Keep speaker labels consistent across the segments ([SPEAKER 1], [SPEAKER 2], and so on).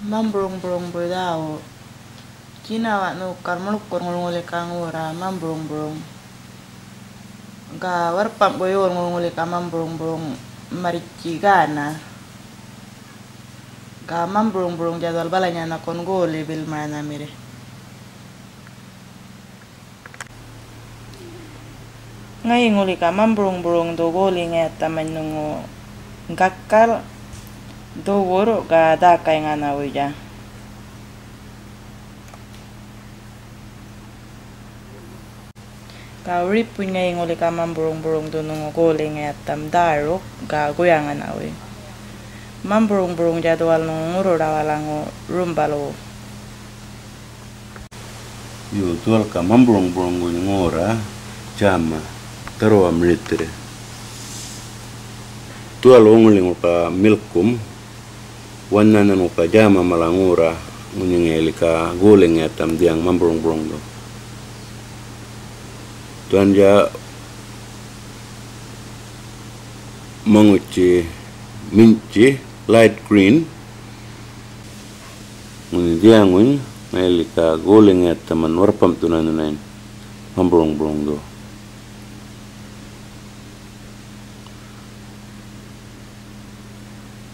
[SPEAKER 1] mambrong-brong berdao. Kina wa no karmaluk ngol-ngole kangura mambrong-brong. Ga warpam boyo ngol-ngole ka mambrong-brong marici gana. Ga mambrong-brong jadwal balanya na kon gole bil mana mire. Ngay nguli ka mambrong-brong do gole ngeta manungo gakkal do woro ga da kay nga na wija. Ka ripu ngay nguli ka mambrong-brong do nungo gole ngetam daro ga goyangan awe. Mambrong-brong jadwal nungo nguro rawalango rumbalo.
[SPEAKER 2] Yo tual ka mambrong brong ngora jama taro amritre. Tual onguling ka milkum wannan nanu ka jama malangura ngunyengeli ka goleng yatam diang mambrong brong do. Tuan ja manguci minci light green nguni diang nguny ngeli ka goleng yatam man warpam tunanunain mambrong brong do.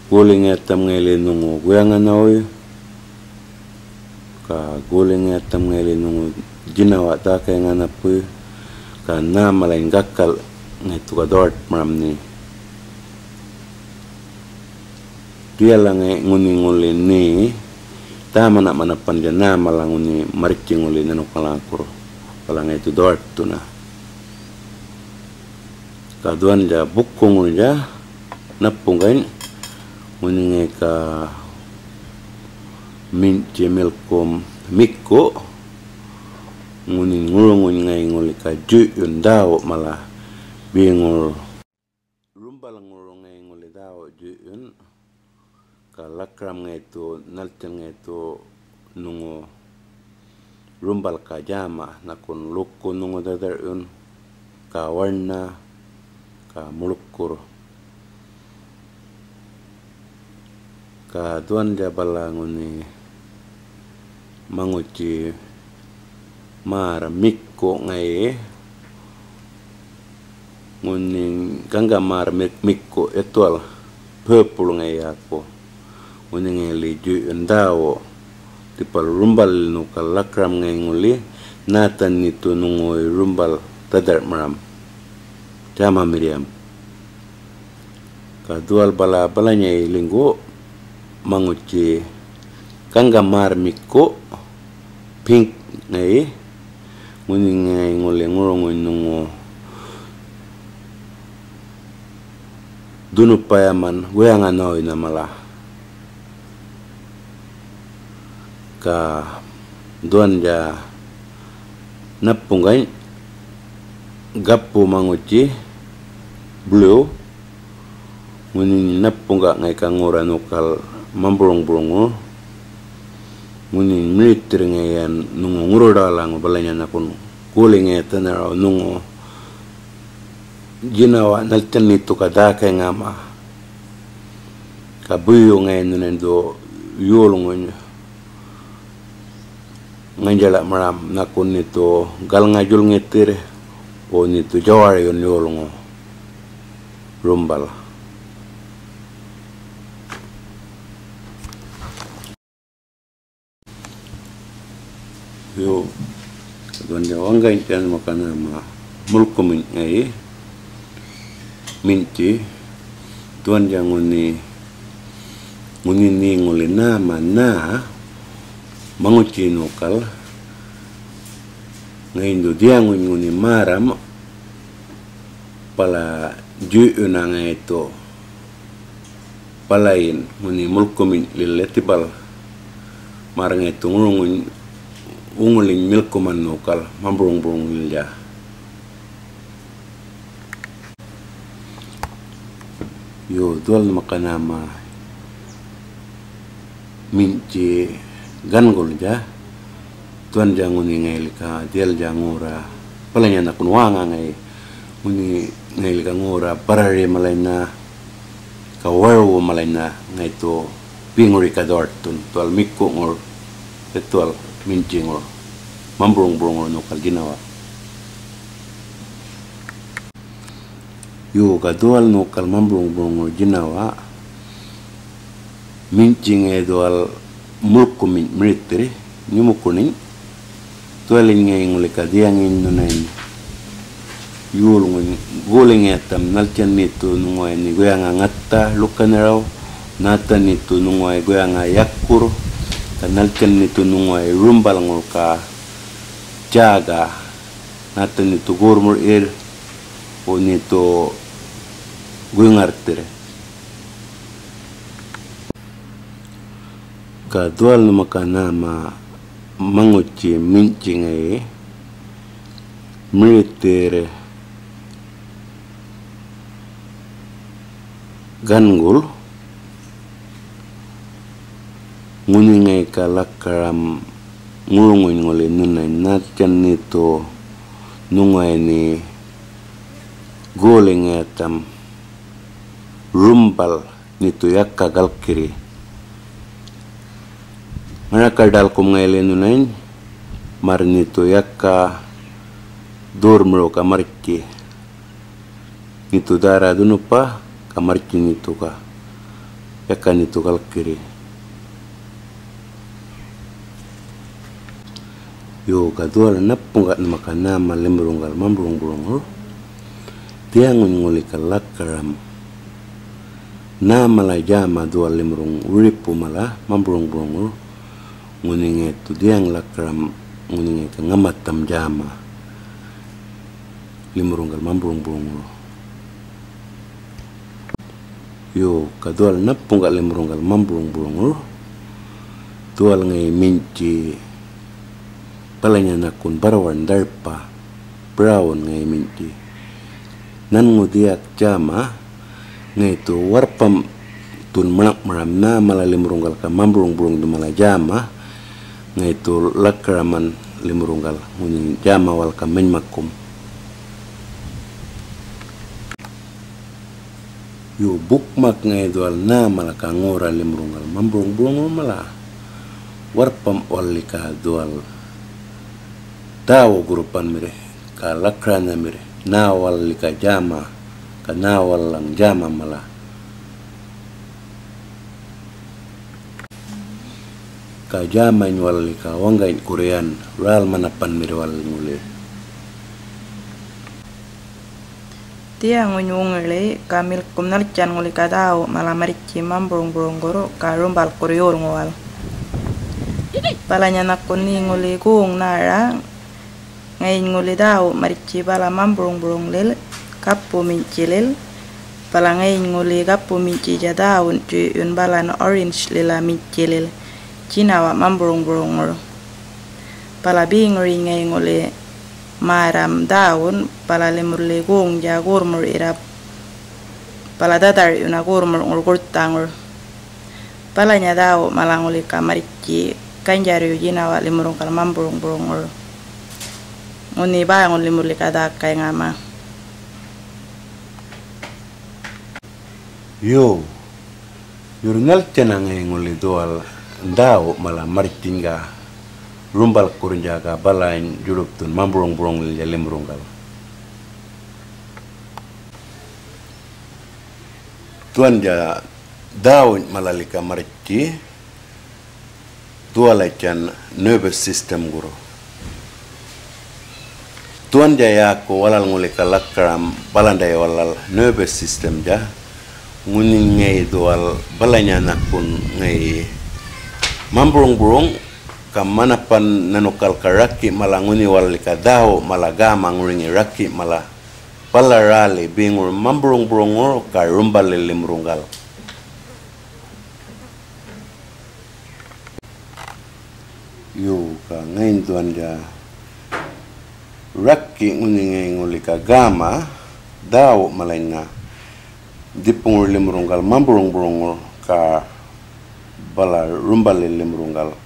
[SPEAKER 2] Guling etam ngeli nungu guyangan nawi ka guling etam ngeli nungu jinawa ta kay nganapu ka na malain gakkal ngitu ka dort maram ni. Dia lang nguni nguli ni. Tama na manapan dyan na malang nguni marichi nguli nanu kalangkur palang itu dort tu na. Kaduan ja bukung ja napung kain nguninge ka min jemel kom mikko ngunin ngulong ngai ngoli ka ju yun mala bingol. Rumbal ngulong ngai ngoli dao ju yun ka lakram ngai to nalten ngai to nungo. Rumbal ka jama nakon lukko nungo dadar yun ka warna ka mulukkur ka duan dia balanguni manguci mar mikko ngai. Nguning gangga mar mik mikko etual purple ngai ako nguning ju endao di pal rumbal nu kalakram ngai nguli. Natan itu nungoi rumbal tadar maram jama miriam. Kadual bala balanya linggo manguci. Kangga mar mikko pink ngai nguni ngai ngole ngorong nungo dunu payaman goyanga noi na mala ka duan ja napungai gappu manguci blue nguni napunga ngai kangora nukal mambrong-brongo muni militir ngayan nungo nguro dalang balanya nakun kuling ngeta na nungo jinawa nalten itu kada kay ngama. Kabuyo ngayon nunen do yulungon nganjala maram nakun nito gal ngajul ngetir o nito jawar yon yulungo rumbal yo donde wanga intian makana ma mulko min ngai minti tuan yang nguni nguni ni nguli na mana manguci nukal ngai ndu dia nguni nguni maram pala ju unang itu palain nguni mulko min lileti pal marang itu ngulungun unguling milko man nukal mambrong brong lilja yo dual makanama minci gangol ja. Tuan janguni ngail ka dial jangura palanya na kunwanga ngai uni ngail ka ngura parare malaina ka warwo malaina ngai to bingori ka dortun tual mikko ngor tual minjingor mambrong brongor no kal ginawa yo ka dual no kal ginawa minjing e dual mulko min mritri nyumukuning tualin ngay nguli ka diangin nunain yul ngun guling etam nito nungoy ni goyanga ngatta lukanaraw nata nito nungoy goyanga yakkur ka naltian nito nungoy rumbal ngul ka jaga nata nito gormur ir o nito goyangartere ka dual numaka nama manguci mincingai meritere gangul nguningai ka lakaram ngurungun ngole nunai natyan nito nungai ni goleng etam rumbal nito yakka galkiri. Mana kadal kum ngaile nunain mar nito yakka dormro ka marki. Nito dara dunupa kamarci nitu ka yakka nitu kal kiri yo ka dual nappunga maka nama lembrungal mambrung burungur tiangun nguli kalakaram nama la jama dual lembrung uripu mala mambrung burungur nguninge tu diang lakaram nguninge ka ngamatam jama. Lembrungal mambrung burungur yo kadual napung ka lemrungal mambrung burungur tual ngay minci palanya nakun barawan darpa brown ngay minci nan ngudiak jama ngay tu warpam tun manak maram na malalimrunggal ka mambrung burung mala jama ngay tu lakraman limrunggal nguning jama wal ka menmakum. Yo bukmak ngai dual na mala ka ngora limrungal mambrung brung mala warpam walli ka dual dawo grupan mire ka lakrana mire. Na walli ka jama ka na jama mala. Ka jama walli ka wangain korean ral manapan mire wal ngule.
[SPEAKER 1] Tia ngunyungele kamil kumnal chan nguli kadao malamarichi mambrong brongoro karumbal kurior ngwal. Palanya nakuni nguli kung nara ngay nguli dao marichi bala mambrong brong lel kapu minchi lel pala ngay nguli kapu minchi jadao cu yun bala na orange lila minchi lel chinawa mambrong brongoro. Pala bingri ngay nguli maram daun pala lemur legong ja gormur ira pala dadar una gormur ngur gurtangur pala nya dao malanguli kamarici kanjari ujina wa lemurung kal mamburung burungur nguni bangun lemur likada kay ngama.
[SPEAKER 2] Yo yurnal tenang nguli doal dao mala maritinga rumbal kurunjaga balain jurup tun mamburong burong lil jalim runggal tuan ja daun malalika marici tua lechan nervous system guru tuan ja ko walal ngulika lakram balandai walal nervous system ja. Nguning ngai dual balanya nakun ngai mamburong burong kamana pan nanukal karaki malanguni wali kadao malagama nguringi raki mala palarali bingur. Mamburung burungur karumba lilimrunggal yu ka ngain tuan ja raki nguningi nguli kagama dao malaina dipungur limrunggal mamburung burungur ka bala rumba lilimrunggal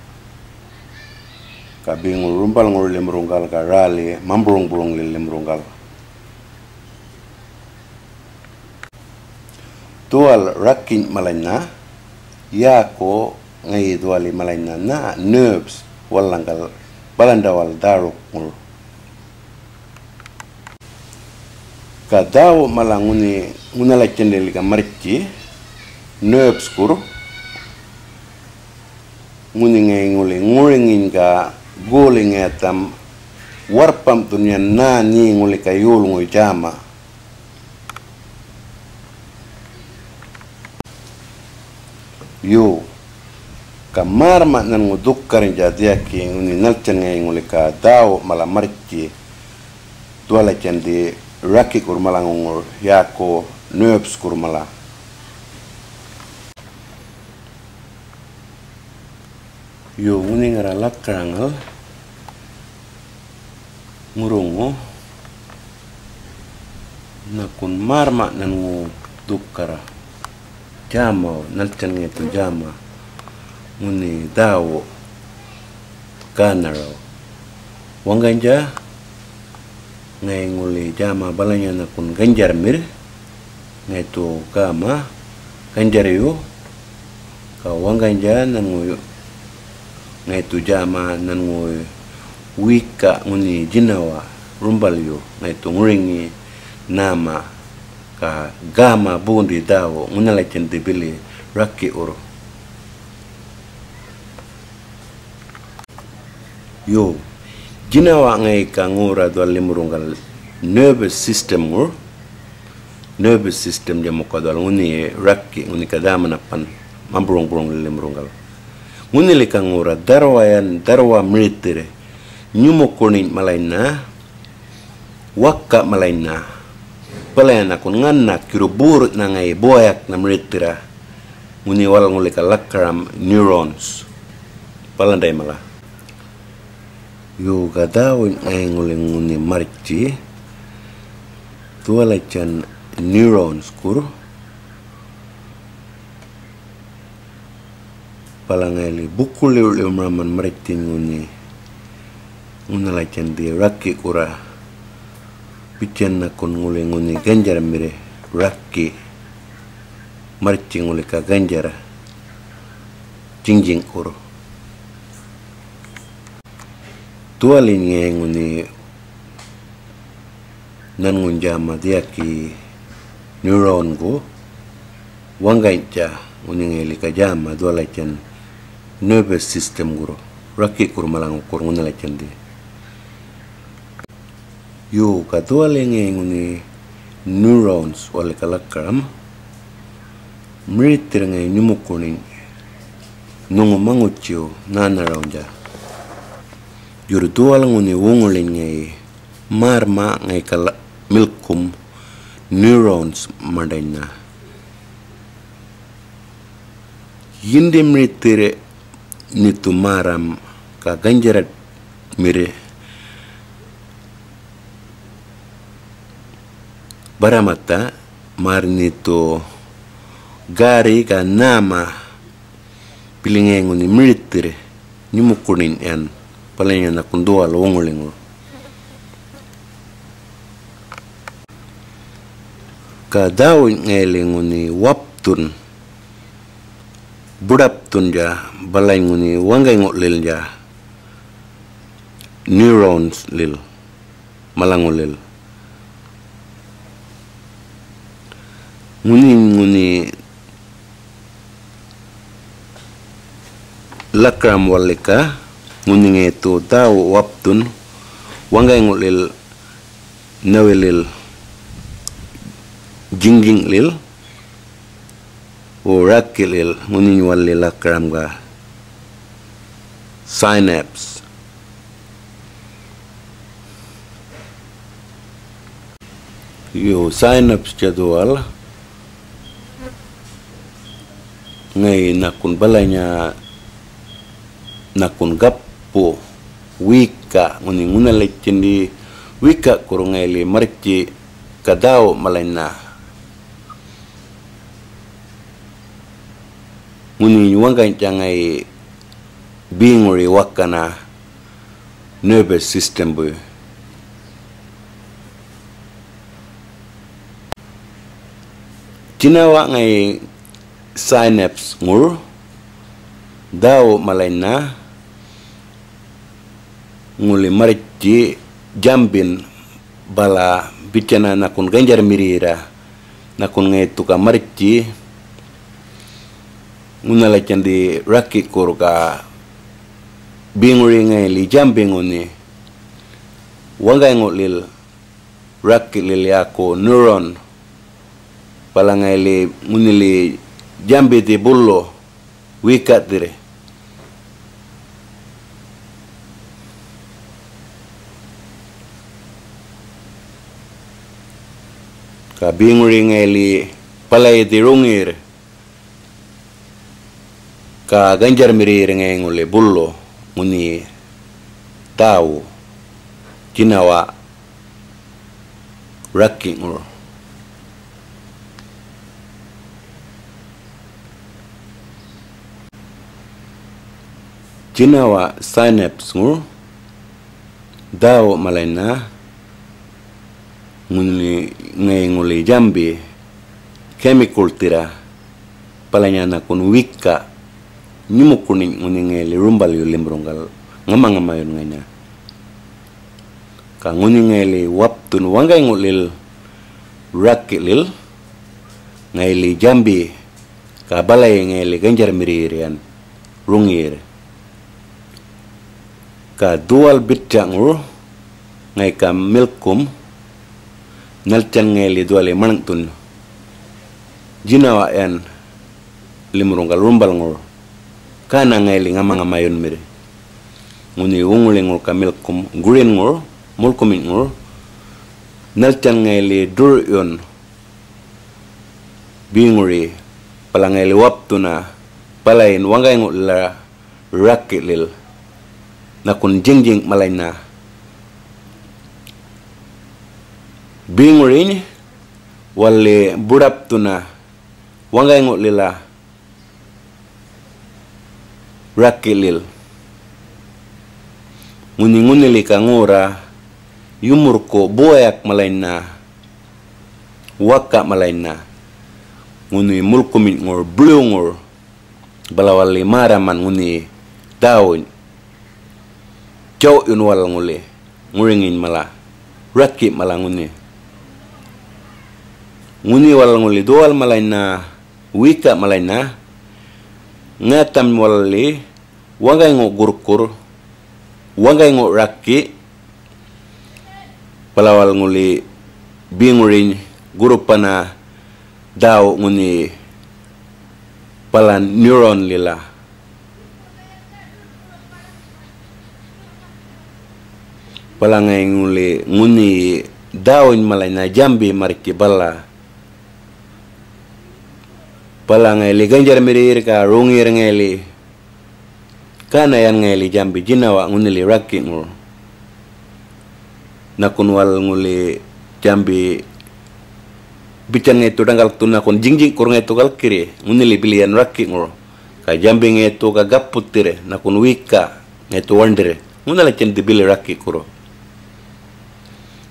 [SPEAKER 2] kabing rumbal ngor limrungal ka rali mamburung burung li limrungal tual rakin malanya yako ngai duali malaina na nerves walangkal balandawal daruk ngur ka daw malanguni ngunala cendeli ka marci nerves kur nguni ngai nguringin ka guling etam warpam tunya na ni nguli ka yul ngui jama. Yo kamar ma nan nguduk karin jadia ki nguni nalchen ngai nguli ka daw mala marci tuala cendi raki kur mala ngur yako nerves kur mala yo nguni ngara lakrangal ngurungo na kun marma nan ngu dukkara. Jama nalchan nge tu jama. Nguni dawo kanaro wanganja ngai nguli jama balanya na kun ganjar mir. Ngai tu kama ganjar yo ka wanganja nan ngu ngai tu jama nan ngu wika nguni jinawa rumbal yo ngai tu nguringi nama ka gama bundi dawo ngunala bili rakki oro yo jinawa ngai ka ngura do limurungal nervous system ngur. Nervous system jamo ko dal nguni rakki nguni ka dama napan mamburung burung limurungal. Nguni le ka ngura darwa yan darwa mritire nyumo kuning malaina wakka malaina. Palayan ako ngana kirubur na ngay boyak na mritira nguni wal nguli ka lakram neurons. Palanday mala yo gadaw ngay nguli nguni marci tuwala chan neurons kur. Palangayli bukul liw liw maraman marci nguni. Ngunala chan di rakki kura. Pichen na kun nguli nguni ganjar mire rakki. Marci nguli ka ganjara jingjing kuro tuali nge nguni nan ngunjama dia ki neuron go wangainca nguni ngeli ka jama duala chen nervous system guru rakki kur malang kur nguni la chen di. Yo ka duale nge nguni neurons wale kalakram mritir nge nyumukuning nungu mangucio nana raunja yur dual nguni wungulin nge marma nge kala milkum neurons madanya yindi mritire nitu maram ka ganjarat mire. Baramata marnito gari ka nama pilingengo ni militire nyumukunin yan palanya na kundua lawongulingo ka daw ngelingo ni waptun budaptun ja balay ni wangay lil ja. Neurons lil malangolil nguni nguni lakram walika nguni ngeto daw waptun wangay ngulil nawilil jingjing lil o rakilil nguni walli lakram ga synapse. Yo synapse jadwal ngay nakun balanya nakun gappo wika nguni nguna lechendi wika kurungaili marci kadao malaina. Nguni wanga jangai bingori wakana nervous system bu. Cinawa ngai synapse ngur dawo malaina nguli marici jambin bala bicana nakun ganjar mirira nakun ngai tuka marici ngunala candi raki kurga binguri ngai li jambing uni wangai ngulil raki lil yako neuron pala ngai li ngunili jambi di bullo wikat ka binguri ngai li palai di rungir ka ganjar mirir ngai ngule bullo nguni tahu jinawa rakki ngur jinawa synapse ngur dawo malaina nguni ngai nguli jambi chemical tira palanya na kun wika nyumu kuning nguni ngai li rumbal yu limbrungal ngama ngama yun nganya ka nguni ngai li waptun wangai ngulil rakilil ngai li jambi ka balai ngai li ganjar miririan rungir ka dual bitjangur ngai ka milkum nalcan ngai li dual manang tun. Jinawa en limrungal rumbal ngur kana ngai li ngama ngama yun mire. Nguni unguli ngur ka milkum gurin ngur mulkumin ngur nalcan ngai li dur yun. Binguri pala ngai li waptuna palain wangai ngur la rakilil na kun jingjing malay na bingurin wali burap tu na wangay ngot lila rakilil nguni nguni li ka ngura yumur ko buayak malay na waka malay na nguni mulkumit ngur blue ngur balawali maraman nguni daun. Chow yun wal nguli nguringin mala rakki mala nguni nguni wal nguli dual malay na wika malay na ngatam wali wangay ngo gurkur wangay ngo rakki palawal nguli bingurin guru pana daw nguni pala neuron lila. Palangai nguli nguni daun malai na jambi mariki bala palangai li ganjar mirir ka rungir ngeli. Kana yan ngeli jambi jinawa nguni li rakki ngur nakunwal nguli jambi bican itu danggal tu nakun jingjing kurang itu kal kiri nguni li bilian rakki ngur ka jambi ngetu ka gaput tire nakun wika ngetu wandire nguna la cen dibili rakki kuro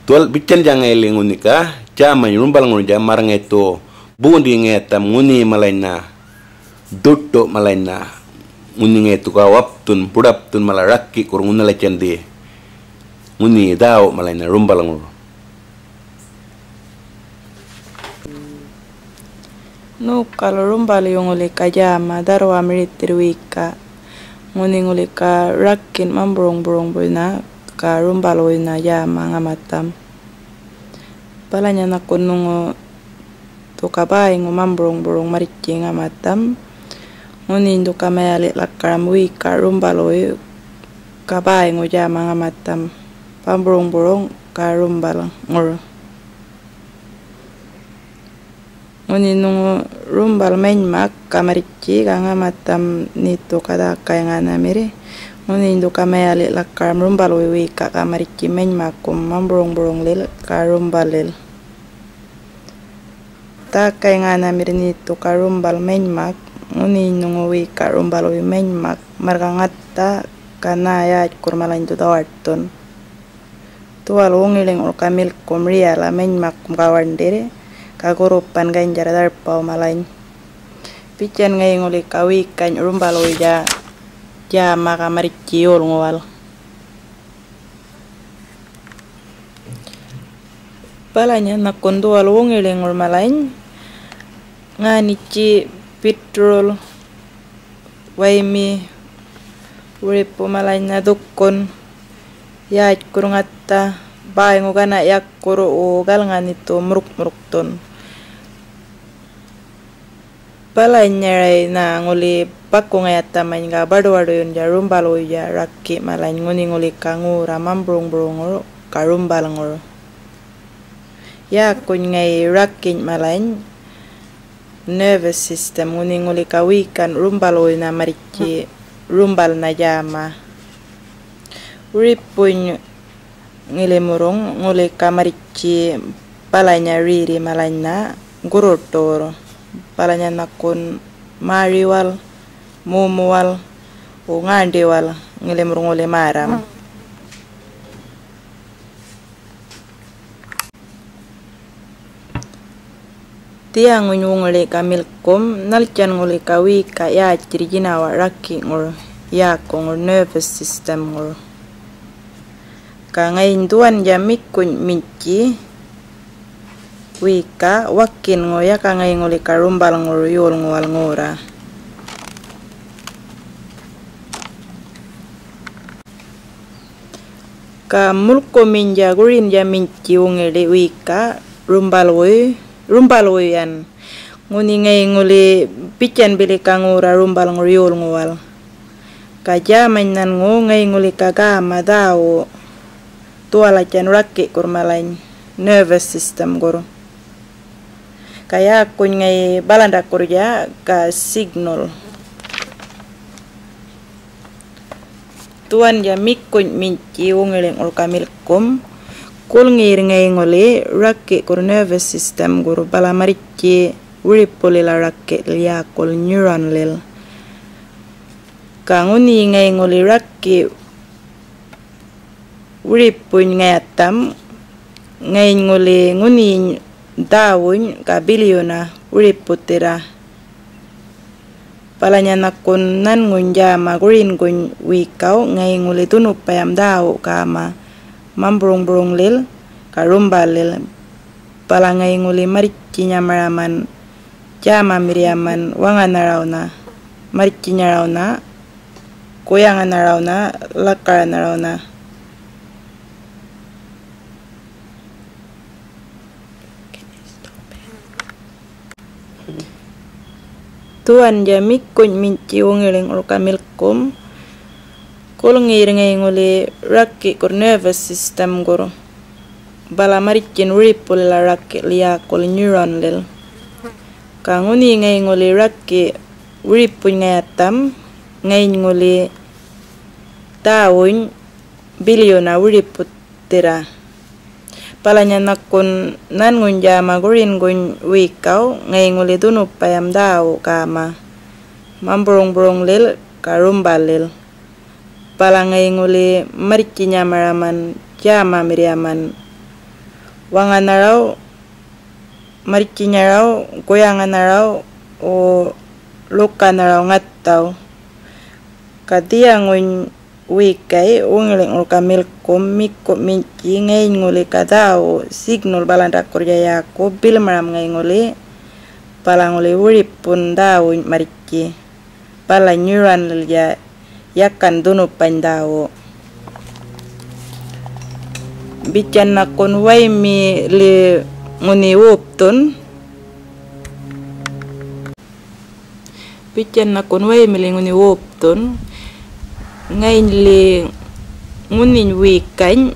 [SPEAKER 2] tual bican jang eling unika jama rumbal ngun jam marang itu bundi ngetam nguni malaina. Dutto malaina. Nguni ngetu ka waptun pudaptun malaraki kur nguna la di nguni daw malaina rumbal ngur
[SPEAKER 1] no kalau rumbal yung uli ka jama darwa miritir wika nguni nguli ka rakin mamburong burong na ka rumbal na jama ngamatam. Palanya na kunungo to kabay ngo mambrong burong marichi nga matam ngunin do kamayali lakram wi karum baloy kabay ngo jama nga matam pambrong burong karum balang ngor nung rumbal main mak kamarichi ka nga matam nito kada kaya nga namire ngunin do kamayali lakram rumbal wi ka kamarichi main makum mambrong burong lil karum ta kay nga namir nito karumbal menmak nguni nunguwi karumbal wi menmak margangat ta kanaya kurmalan to dawarton tuwal ungiling ul kamil kumriya la menmak kumkawandire kagurupan ganjar darpaw malain pican ngay nguli kawi kan rumbal wi ja jama ka maricci yolngowal palanya nakkonduwal wongelengol malañ ngani petrol waymi urippo malañ na dukkon yaaj kurungatta baengo kana yakkoro o gal ngani to muruk muruk ton. Palanya na ngoli pakko ngayatta mañ ga bado bado yon ja rumbalo ja rakki malañ ngoni ngoli kangura mambrong brongoro karumbal ngoro ya kun ngai rakkin malañ nervous system ngoni ngoli kawikan rumbalo na marichi rumbal na jama ripuñ ngilemurong ngoli kamarichi palanya riri malanya gurotoro palanya nakon mariwal mumuwal o ngandewal ngilemurong ngoli maram tiang nguli kamilkom nalchan nguli kawi ka ya jirgina wa rakki ngur ya kong nervous system ngur ka ngai duan ja mikun minci wika wakin ngo ya ka ngai karumbal ngur yul ngwal ngura. Ka mulko minja gurin ja minci wika rumbal wui rumbal yan nguni ngay nguli pican bili kangura rumbal nguriol nguwal kaja mainan ngu ngay nguli kagama dawo tuala can rakki kurmalain. Nervous system guru. Kaya kun ngay balanda kurja ka signal. Tuan ya mikun minci wungiling ul kamilkum kul ngir ngay ngole rakke kur nervous system guru bala maricce wuri poli la rakke liya kul neuron lel kanguni ngay ngole rakke wuri puñ ngay atam ngay ngole nguni dawuñ ka biliona wuri putira palanya nakun nan ngunjama gurin gun wikau ngay ngule tunu payam daw kama mambrong-brong lil karumba lil palangay nguli marichi nyamaraman jama miriaman wanga narawna marichi nyarawna kuyanga narawna lakara narawna Tuan jamik kuñ minci wongiling ul ngiringai nguli rakki kur nervous system guru. Bala maricin ripul la liya kul neuron ka nguni ngai nguli rakki ripuñ ngai atam ngai nguli tawuñ biliona wiriput tira palanya nakun nan ngunjama gurin gun wikau ngai nguli tunu payam daw kama mambrong brong lil karumbal lil palangay nguli marichi nyamaraman jama miriaman. Wanga naraw marichi nyaraw goyanga naraw o luka naraw ngattaw kadia ngun wikay ungiling ul kamil kom mikko balanda kurja yako bil maram ngay nguli palanguli wuripun daw marichi pala neuron lja yakan dunu pandawo bican nakon wai mi li nguni wopton bican nakon wai mi li nguni wopton ngai li nguni wikan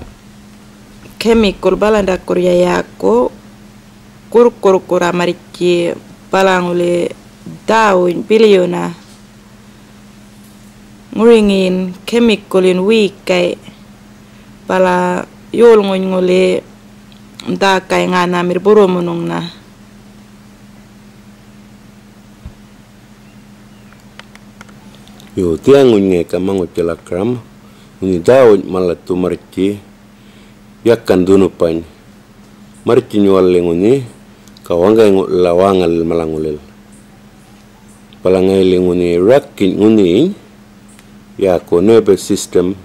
[SPEAKER 1] chemical balanda kurya yako kur kur kura marici palangule daun biliona nguringin chemicalin wikai pala yol ngoy ngole nda kay nga namir buro munong na
[SPEAKER 2] yo tiang unye kamango telakram uni dawo malatu marci yakkan dunu pan marci nyuwalle nguni kawanga lawangal malangulel palangai nguni rakkin nguni ya ko nervous system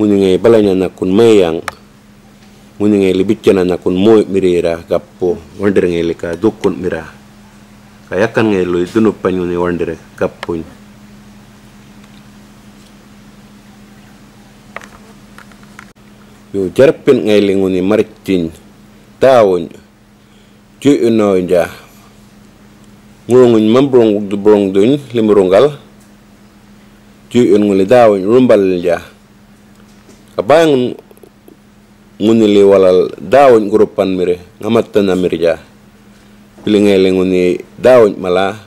[SPEAKER 2] ngai balanya na kun mayang. Libicana na kun moy mirira kappo wonder ngai lika dukun mira. Kayakan lui dunupan nguni wonder kappuñ yo jarpin ngai linguni maricin tawon ju uno ja. Ngurungun mambrong du brong dun limurungal ju un nguli dawon rumbal ja kabayang ngunili walal dawon grupan mire ngamatan amir ja pilingai linguni dawon mala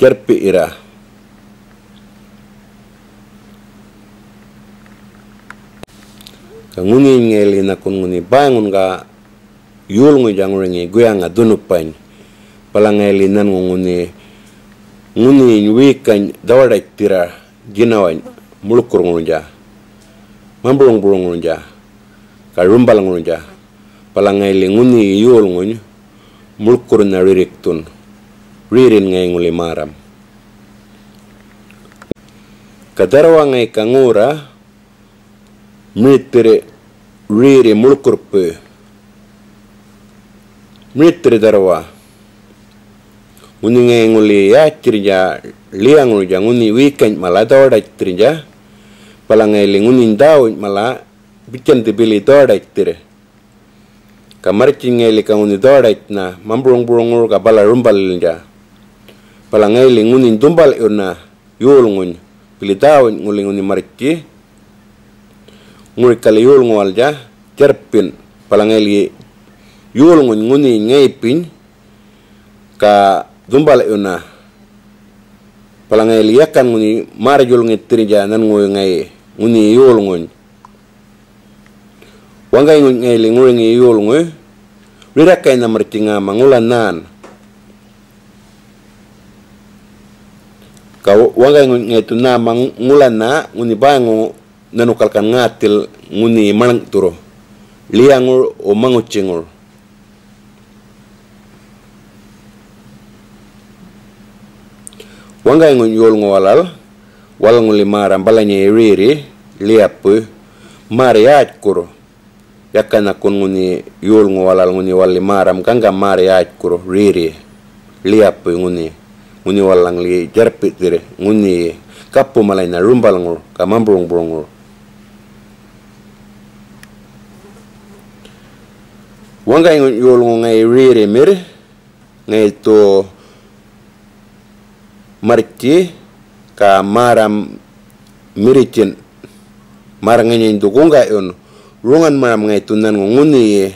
[SPEAKER 2] jarpi ira nguni ngeli na kun nguni bangun ka yul ngu jang ringi guya nga dunupan pala ngeli nan nguni nguni wikan dawada tira ginawan mulukur ngunja mamburung burung ngunja ka rumbal ngunja pala ngeli nguni yul ngun mulukur na ririk tun ririn ngay nguli maram. Kadarwa ngay kangura mittiri riiri mulkurpu mittiri darwa nguni nge nguli yaachirja liangulja nguni weekend mala dawdachtirja pala ngeli nguni ndawuj mala bicanti bili dawdachtir kamarci ngeli ka nguni dawdachna mamburung burungur ka bala rumbalilja pala ngeli nguni dumbal irna yulnguny bili dawuj nguli nguni marci nguri kali yul ngwal ja terpin palangeli yul ngun nguni ngaypin ka dumbal una palangeli yakan nguni mar yul ngitri ja nan ngoy ngay nguni yul ngun. Wangay ngay li nguri ngi yul ngoy rira kay na martinga mangulan nan ka wangay ngay tu na mangulan na nguni bango nanukalkan ngatil nguni malang turo. Liangur o mangucingul wangay ngun yol ngwalal wal nguli maram balanya riri liapu mari aj kuro yakana kun nguni yol ngwalal nguni wali maram kanga mari aj kuro riri liapu nguni. Nguni walang li jarpit dire nguni kapu malay na rumbal ngur kamambrong brong wangay yol ngo ngay riri mir ngay to marci ka maram miricin mar ngay dukunga yon rungan maram ngay tunan nguni ye.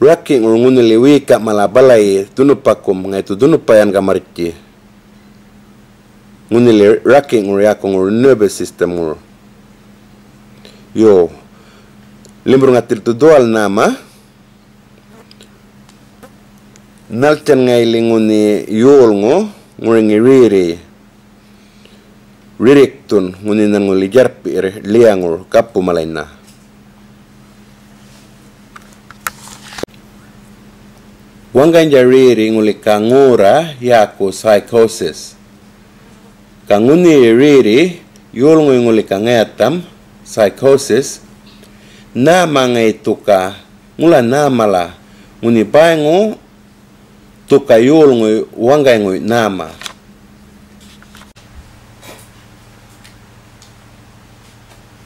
[SPEAKER 2] Raki ngur nguni liwi ka malabalay tunupakum ngay tu tunupayan ka marci nguni ngur yako ngur nervous system ngur yo limbur ngatil tu dual nama. Nalchan ngay linguni ngo nguringi riri tun nguni nan nguli jarpi liangur kapu malayna Wanggan jariri nguli kangura yaku psychosis. Kanguni riri yul ngui nguli kangatam psychosis. Na mangai tuka ngula na mala nguni baingu tuka yul ngui wangai ngui nama.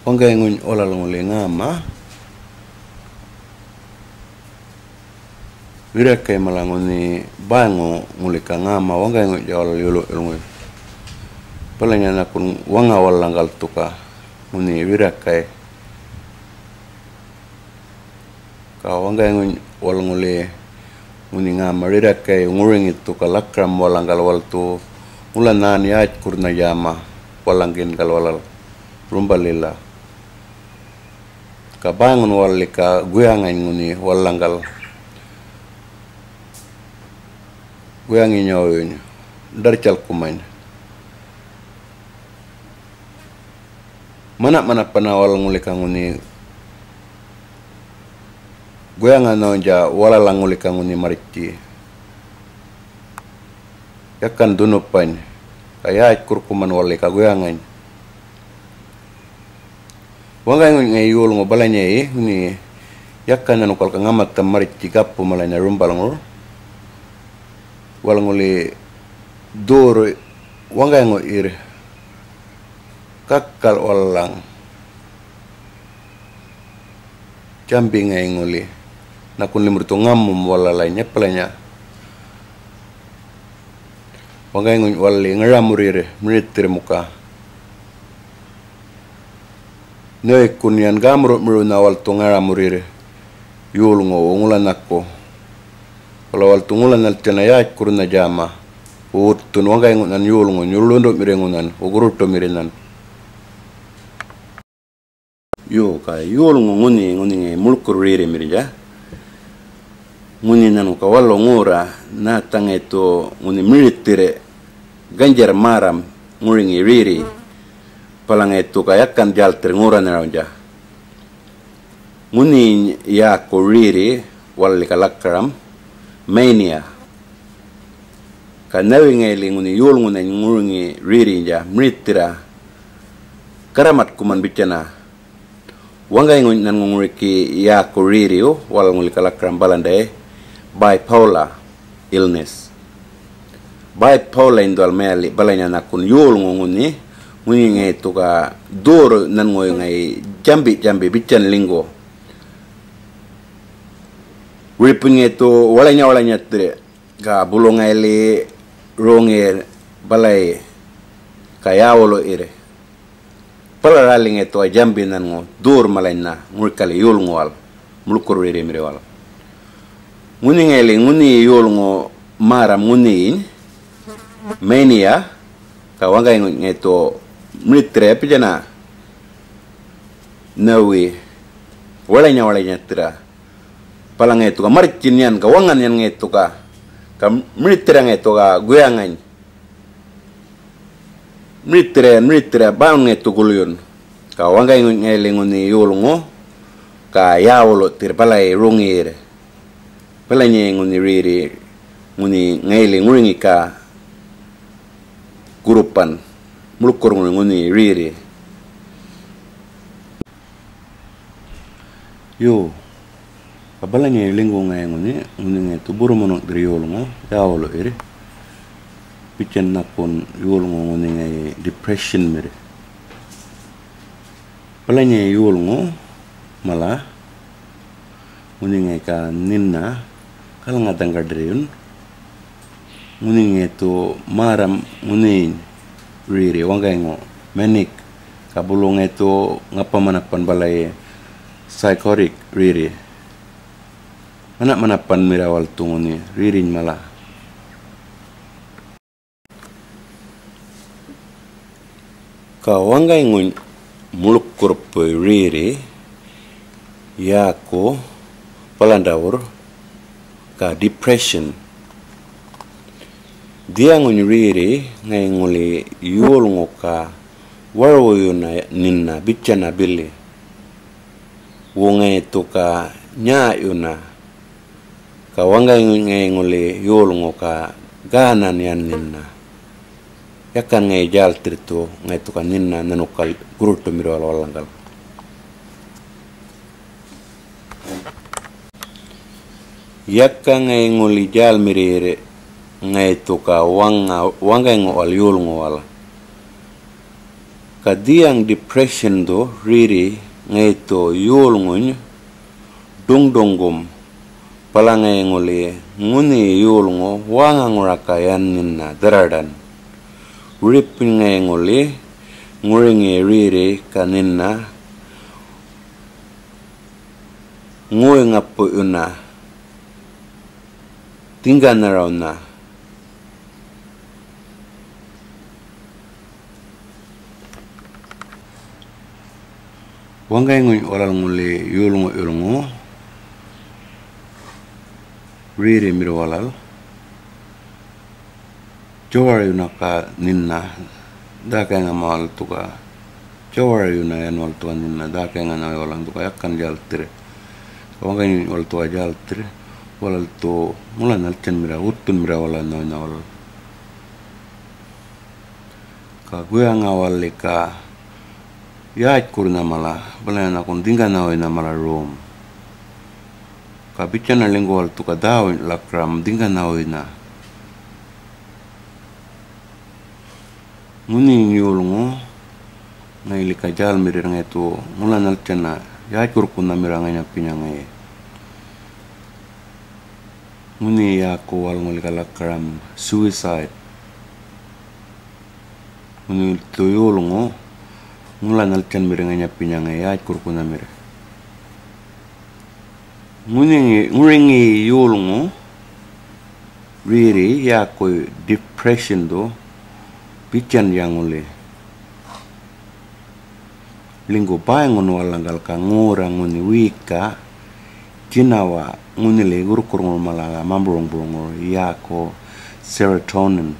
[SPEAKER 2] Wangai ngui olal nguli ngama. Kay malanguni bango nguli ka ngama wangai ngui jawal yulu ngui. Palanya na kun wanga walanggal tuka nguni wira kay ka wangai ngui wal nguli nguni ngama wira kay nguring itu ka lakram walanggal wal tu. Ulan nani aj kurna yama walangin kal walal rumbalila ka bangun wali ka guyangan nguni walanggal. Guyangi nyawyun darcal kumain. Mana mana panawal nguli ka nguni guyangan nonja wala languli ka nguni marici yakan dunupan kaya kurkuman wali kaguyangan wanga ngai yul ngo balanya e ni yakkan nanu kal ngamat tamarit tigapu malanya rumbalangor walangoli doro wanga ngo ir kakkal wallang jambi ngai ngoli nakun limur tu ngamum wala lainnya pelanya wangai ngun wali ngaramurire mritir muka. Noi kunyan gamro miru na wal tu ngaramurire yulngo ungula nakko wala wal tu ngula nal tena ya kurna jama urtun wangai ngun nan yulngo nyulundo mirengunan uguruto mirenan yo ka yulngo nguni nguni mulkurire mirja nguni nanu ka wallo ngura na tangeto nguni militire ganjar maram nguringi riri palange tu kayakan jal ngura na raja nguni ya ko riri walli kalakram mania kanawi ngeli nguni yul nguni nguringi riri ja mritira karamat kuman bicana wangai nguni nan nguriki ya ko riri nguli kalakram bipolar illness. Bai paula indal meli balanya nakun yul ngunguni muni ngai tuka dor nan ngoy ngai jambi jambi bican linggo. Riping itu walanya walanya tre ga ngai le ronge balai kaya wolo ire pala raling itu jambi nan ngo dor malanya murkali yul ngwal mulkur ire mire ngai le nguni yul ngo mara muni mania ka wanga ngeto mitre pijana nawi. Wala nya wala nya tira pala ngeto ka marcin yan ka wangan yan ngeto ka. Ka mitre ngeto ka guyangan mitre mitre ba ngeto gulyon ka wanga ngelingo ni yulungo ka yawlo tir pala e rungire pala nya nguni riri nguni ngeli nguringi ka gurupan mulukur nguni riri. Yo kabalanya linggo ngai nguni nguni ngai tuburu mono dari yolo ngo yawolo iri. Pichen nakon yolo ngo nguni ngai depression mere. Balanya yolo ngo mala nguni ngai ka ninna kala ngadang kadriun. Nguning itu maram nguning riri wangengo menik. Kabulong itu ngapamanapan balay psychotic riri anak manapan mirawal tunguni ririn malah. Kawangai ngun muluk kurpe riri yako palandawur ka depression. Dia riri ngai nguli yul ngoka warwo yuna ninna bichana bili. Wongai tuka nya yuna ka wanga ngai nguli yul ngoka ganan yan ninna. Yakan ngai jal tritu ngai tuka ninna nanukal gurutu miro walanggal yakan ngai nguli jal mirire ngai tu ka wanga wanga ngo al yul ngo wala ka diang depression do riri ngai to yul ngo dung dongum pala ngai ngoli nguni yul ngo wanga ngora ka yan ninna daradan. Rip ngai ngoli nguringi riri ka ninna ngoi ngapu una tinggal na raw na. Wangai ngui oral nguli yulungo yulungo riri miro walal. Jawar yuna ka ninna daka nga mal tuka. Jawar yuna yan tuka ninna daka nga walang tuka. Yakan jal wangai ngui wal tuka jal walal tu mulan alchan mira utun mira walal na na walal ka nga wali ka yaaj kurina mala balana kun dinga na na mala rom ka bichana lingwal tu ka daw lakram dinga na na nguni nyulungo ngai ka jal mirir ngai tu mula nal chana yaaj kurkuna miranga nya pinyangai nguni ya ko wal ngol kalakram suicide. Nguni to yulungo mula nal chan miranga nya pinyangai yaaj kurkuna miranga nguningi nguringi yulungu riri ya ko depression do pican yang ule linggo walangal ka ngora nguni wika jinawa nguni le gur kurngol malaga mamburong burongol ya ko serotonin.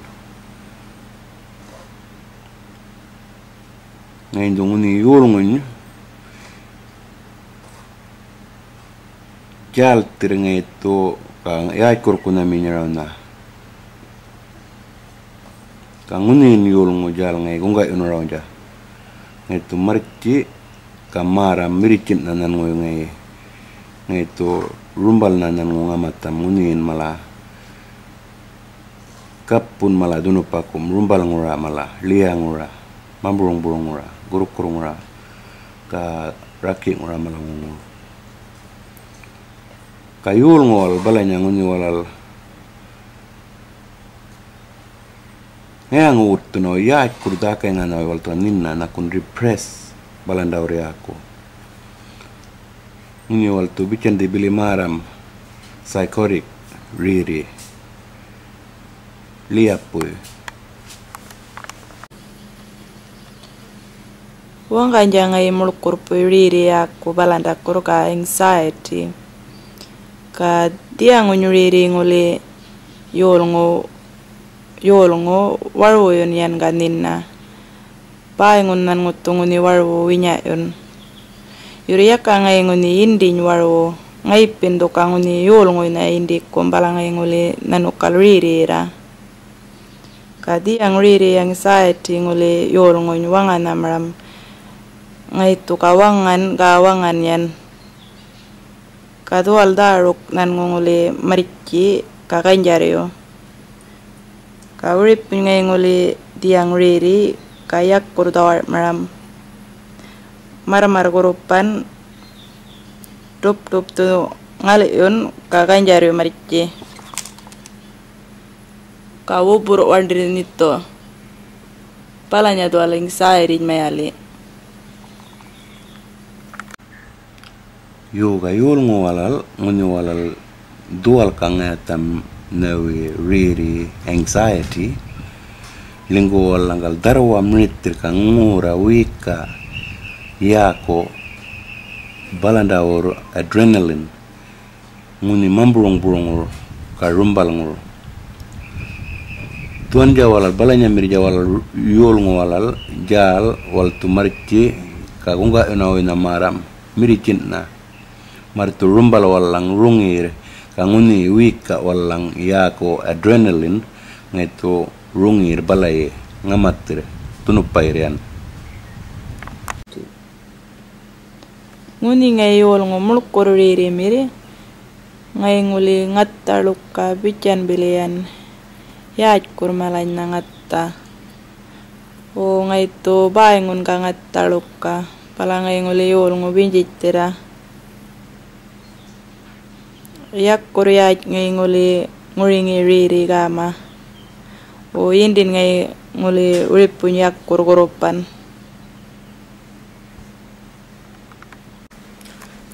[SPEAKER 2] Ngayon nguni yulungu jal tiringa itu kang ya kurkuna minyarana kang unin yul ngujal ngai gunga inuronja ngai tu marci kamara miricin nanan ngoy ngai ngai tu rumbal nanan ngonga mata munin mala. Kapun mala dunu pakum rumbal ngura mala lia ngura mamburung burung ngura guruk kurung ngura ka rakik ngura mala ngura kayul ngol balanya nguni walal ngaya ngut no ya kurda nga na wal to ninna na kun repress balanda ore ako nguni wal to bican di bili maram. Psychotic riri. Liapoy
[SPEAKER 1] Wanga jangai muluk kurpu riri aku balanda kuruka anxiety. Ka dia ngunyuriri ngule yolngo yolngo warwo yon yan ganinna pai ngun nan ngutungu ni warwo winya yon yuri yaka ngai nguni indin warwo ngai pindo ka nguni yolngo na indi kumbala ngai ngule nanu kalriri ra ka dia nguriri yang saeti ngule yolngo nyuwanga namram ngai tu kawangan kawangan yan kadu aldaruk nan ngongole maricci kakanjaryo kawrip ngay ngole diang riri kayak kurutawar maram maramar gurupan dup dup tu ngali yun kakanjaryo maricci. Kawu buruk wandirin itu. Palanya tu aling sairin mayali
[SPEAKER 2] yoga yul ngoni walal dual kanga tam nawi really anxiety. Lingo walangal darwa mnitir ka ngura wika yako balanda or adrenaline. Nguni mamburong burong ka rumbal ngor tuan jawalal balanya mir jawalal yul ngo walal jal wal tumarci ka gunga ina ina maram miricin na martu rumbal wallang rungir kanguni wika wallang yako adrenaline ngaitu rungir balai ngamatir tunupairian
[SPEAKER 1] nguni ngai yol ngo muluk korori mire ngai nguli ngatta lukka bican bilian yaaj kurmalain na ngatta. O ngai to bai ngun ka ngatta lukka. Pala ngai ngo binjitira yak kurya ngay nguli nguringi riri gama o yindin ngay nguli uripun yak kurgurupan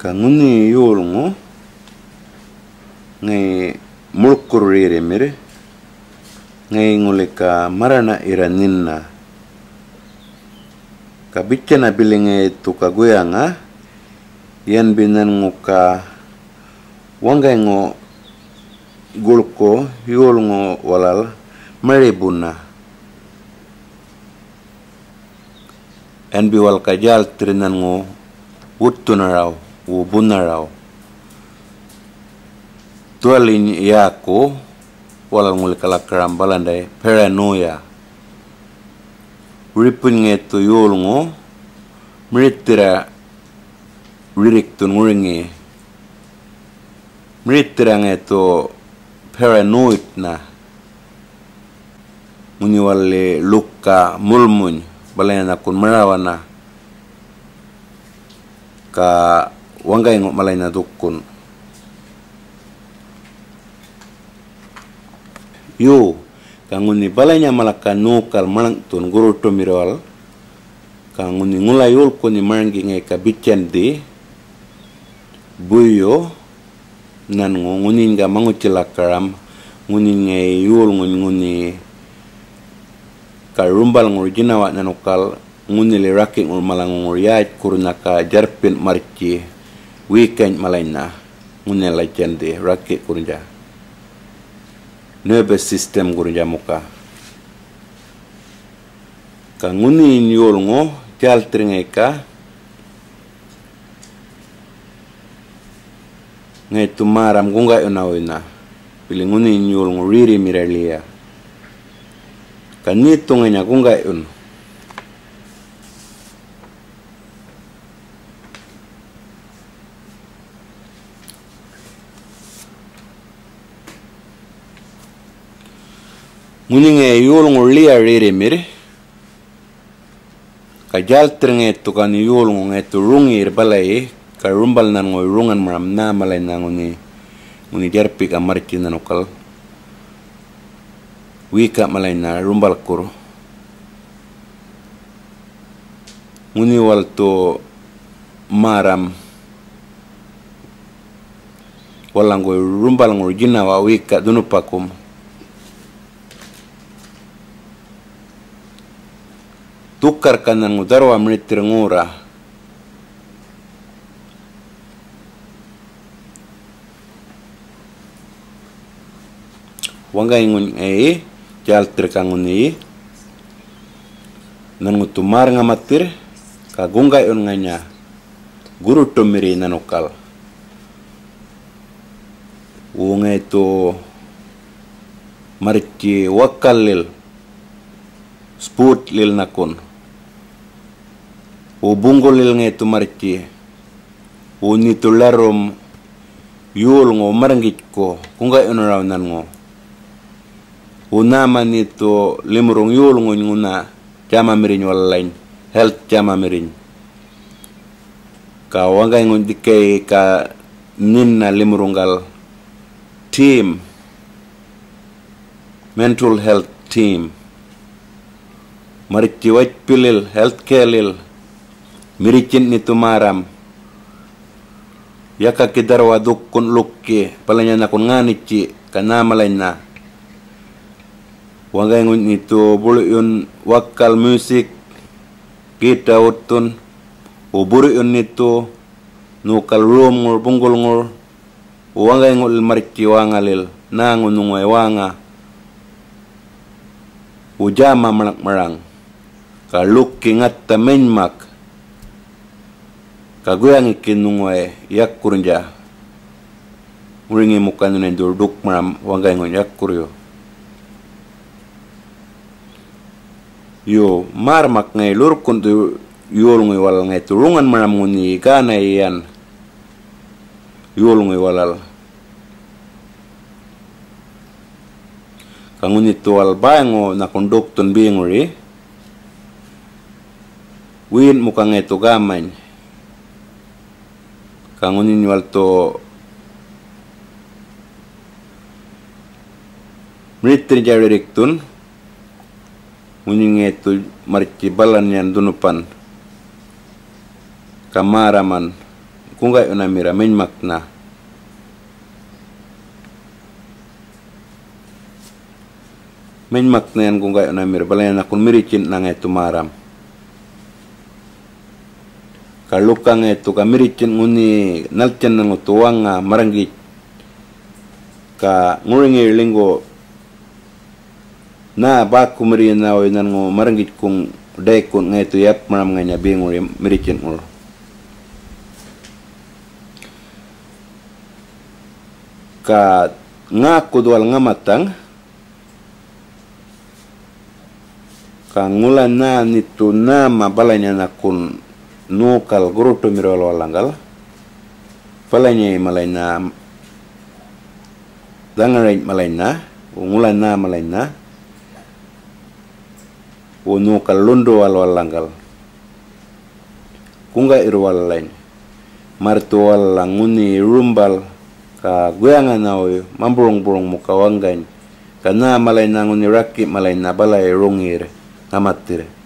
[SPEAKER 2] ka nguni yulngu ngay mulkur riri mire ngay nguli ka marana ira ninna ka bichana bilinge tu ka guyanga yan binan nguka wangay ngo gulko yol ngo walal mare bunna en bi wal ka jal trinan ngo wuttuna raw wo bunna raw tualin yako walal ngul kala karam paranoia. Ripun ngeto yolngo mritira ririktun nguringi mritira ngeto paranoid na muni walle lukka mulmuñ balena kun marawana ka wangay ngo malayna dukkun yo kanguni balanya malaka nukal malang tun guru tomirol kanguni ngulayul kuni marangi ngai ka bichendi buyo. Nan ngo nguni nga manguchilakaram nguni ngai yul nguni nguni ka rumbal ngur jinawa nanukal nguni le rakik ngur malang ngur yait kuruna ka jarpin marci weekend malaina nguni la jende rakik kurunja. Nervous system kurunja muka. Ka nguni yul ngo jal tringai ka. Ngai tumaram gunga unawina pili nguni ngo riri miralia kanito nga niya kung gayon. Nguni nga yulong ulia riri miri. Kajal tringe tu kan yulong nga tu rungir balay ka rumbal na ngoy rungan maram na malay na nguni nguni jarpi ka marchi na nukal. Wika malay na rumbal kuro nguni wal to maram. Walang go rumbal ngor ginawa wika dunupakum tukar kanan ngudarwa menitir ngura wanga ingun eh jal terkanguni nan ngutumar ngamatir kagunga on nganya. Guru tomiri nanokal wonga itu marci sput lil nakun. o bungol lil nge tu marci o ni tularom yul ngo marangit ko kunga on raw nan ngo unama nito limurung yul ngo nguna jama mirin wallain health jama mirin ka wanga ngon dikai ka ninna limurungal team mental health team. Marici waj pilil health care lil miricin ni tumaram yaka kidarwa dukkun lukki palanya na kun nganici kanamalain na. Wangay ngun itu bulu yun wakal musik kita utun uburi yun itu nukal ngur wangay ngul. Marici wangalil na ngunungay wanga. Ujama marang marang kaluk kingat tamen mak kaguyang ikinungay yak kurunja uringi mukan nun durduk maram wangay ngun yak kuryo yo mar mak ngai lur kun tu yol ngai wal ngai turungan maram nguni kana iyan yol walal kanguni tual bayango na konduk tun binguri win muka ngai tu gamay kanguni wal to Mritri jari riktun, muninge tu marci balan yan dunupan kamaraman. Kunga una mira men makna. Men makna yan kunga una mira. Balan yan akun miricin nang itu maram kalukang itu ka miricin nguni nalcen nang tuwanga maranggi ka nguringi linggo na ba kumri na o nan ngo marangit kung dai kun ngai tu yap maram ngai nya bingur miricin ngul ka nga kudwal nga matang ka ngula na ni tu na ma balanya na kun nukal guru tu miro walangal palanya malay na dangaray malay na ngula na malay na o nukal lundo wal walangal kunga irwal lain martual languni rumbal ka guyangan na oy mamburong-burong mukawangan kana malay na nguni raki malay na balay rongir ngamatire